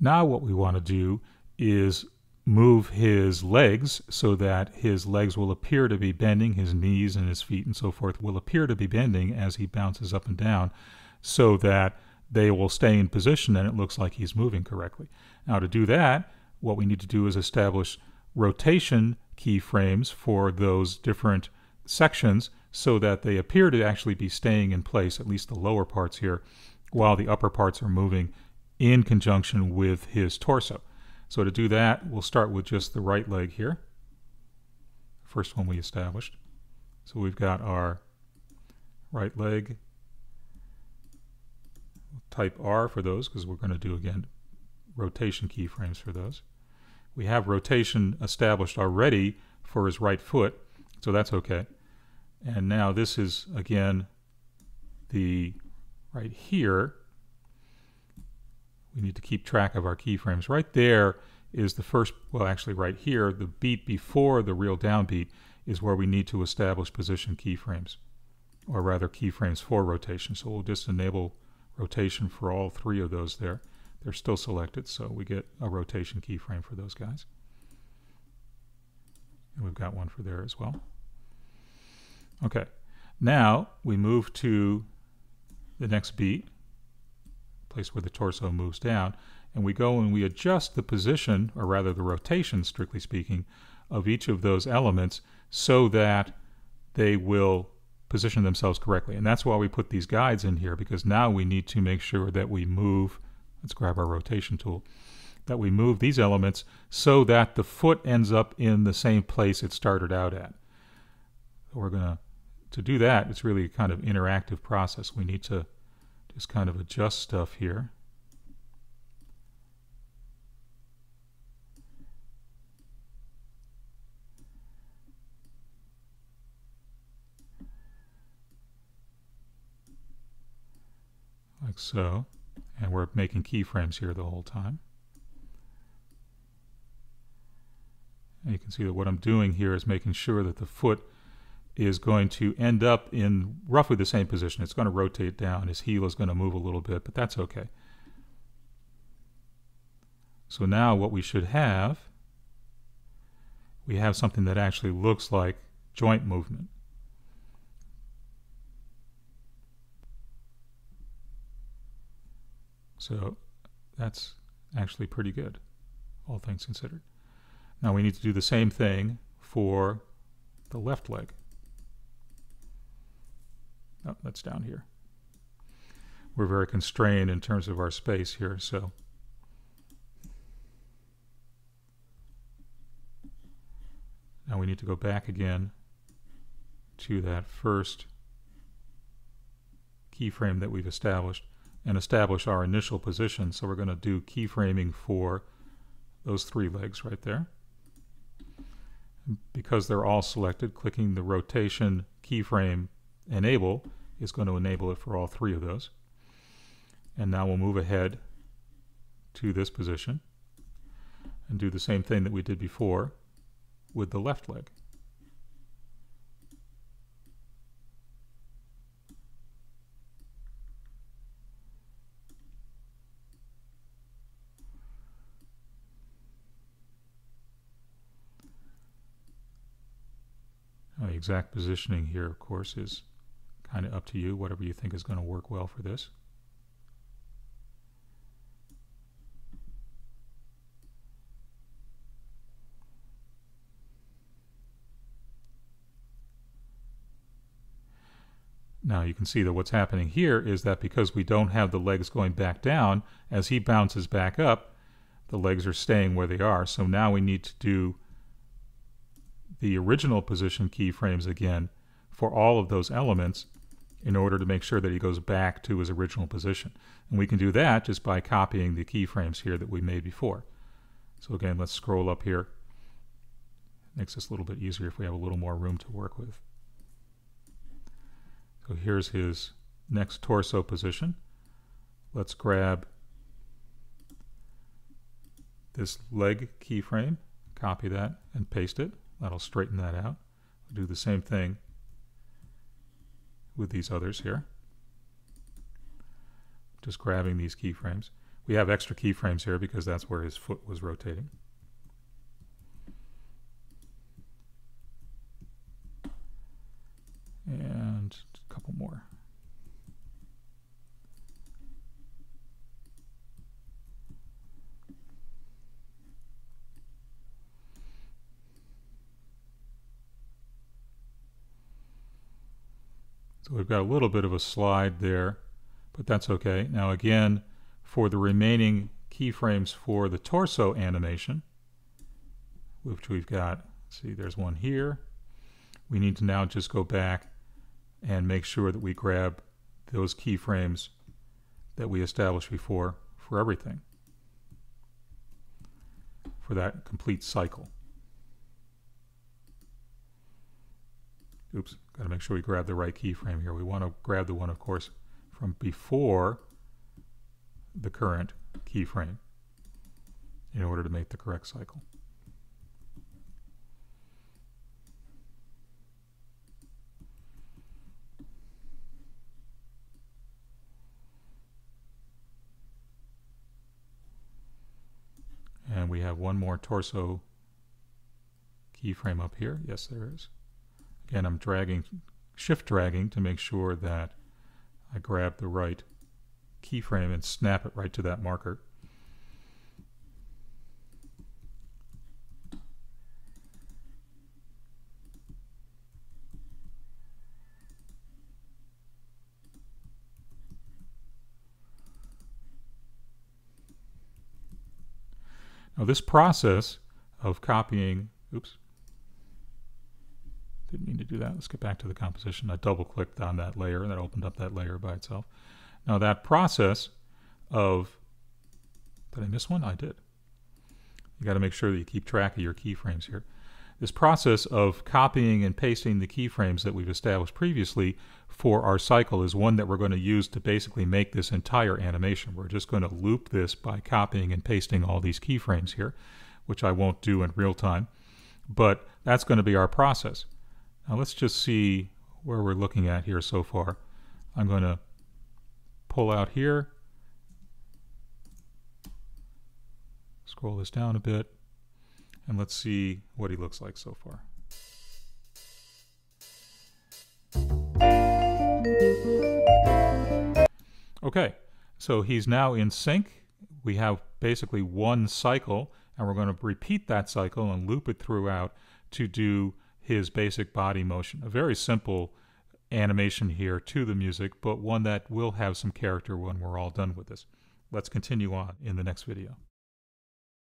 Now what we want to do is move his legs so that his legs will appear to be bending, his knees and his feet and so forth will appear to be bending as he bounces up and down so that they will stay in position and it looks like he's moving correctly. Now to do that, what we need to do is establish rotation keyframes for those different sections so that they appear to actually be staying in place, at least the lower parts here, while the upper parts are moving in conjunction with his torso. So to do that, we'll start with just the right leg here. First one we established. So we've got our right leg. Type R for those because we're going to do again rotation keyframes for those. We have rotation established already for his right foot, so that's okay. And now this is again the right here we need to keep track of our keyframes. Right there is the first, well actually right here, the beat before the real downbeat is where we need to establish position keyframes, or rather keyframes for rotation. So we'll just enable rotation for all three of those there. They're still selected, so we get a rotation keyframe for those guys. And we've got one for there as well. Okay, now we move to the next beat place where the torso moves down, and we go and we adjust the position, or rather the rotation, strictly speaking, of each of those elements so that they will position themselves correctly. And that's why we put these guides in here, because now we need to make sure that we move, let's grab our rotation tool, that we move these elements so that the foot ends up in the same place it started out at. We're going to, to do that, it's really a kind of interactive process. We need to just kind of adjust stuff here. Like so. And we're making keyframes here the whole time. And you can see that what I'm doing here is making sure that the foot is going to end up in roughly the same position. It's going to rotate down. His heel is going to move a little bit, but that's okay. So now what we should have, we have something that actually looks like joint movement. So that's actually pretty good, all things considered. Now we need to do the same thing for the left leg. Oh, that's down here. We're very constrained in terms of our space here, so. Now we need to go back again to that first keyframe that we've established and establish our initial position. So we're going to do keyframing for those three legs right there. Because they're all selected, clicking the rotation keyframe enable is going to enable it for all three of those. And now we'll move ahead to this position and do the same thing that we did before with the left leg. The exact positioning here, of course, is kind of up to you, whatever you think is going to work well for this. Now you can see that what's happening here is that because we don't have the legs going back down, as he bounces back up, the legs are staying where they are. So now we need to do the original position keyframes again for all of those elements in order to make sure that he goes back to his original position. And we can do that just by copying the keyframes here that we made before. So again, let's scroll up here. Makes this a little bit easier if we have a little more room to work with. So here's his next torso position. Let's grab this leg keyframe, copy that, and paste it. That'll straighten that out. do the same thing with these others here. Just grabbing these keyframes. We have extra keyframes here because that's where his foot was rotating. And a couple more. So we've got a little bit of a slide there, but that's okay. Now again, for the remaining keyframes for the torso animation, which we've got, see there's one here, we need to now just go back and make sure that we grab those keyframes that we established before for everything, for that complete cycle. Oops, got to make sure we grab the right keyframe here. We want to grab the one, of course, from before the current keyframe in order to make the correct cycle. And we have one more torso keyframe up here. Yes, there is. Again, I'm dragging, shift dragging to make sure that I grab the right keyframe and snap it right to that marker. Now this process of copying, oops, didn't mean to do that. Let's get back to the composition. I double clicked on that layer and that opened up that layer by itself. Now that process of, did I miss one? I did. You got to make sure that you keep track of your keyframes here. This process of copying and pasting the keyframes that we've established previously for our cycle is one that we're going to use to basically make this entire animation. We're just going to loop this by copying and pasting all these keyframes here, which I won't do in real time. But that's going to be our process. Now let's just see where we're looking at here so far. I'm going to pull out here, scroll this down a bit, and let's see what he looks like so far. Okay, so he's now in sync. We have basically one cycle, and we're going to repeat that cycle and loop it throughout to do his basic body motion. A very simple animation here to the music, but one that will have some character when we're all done with this. Let's continue on in the next video.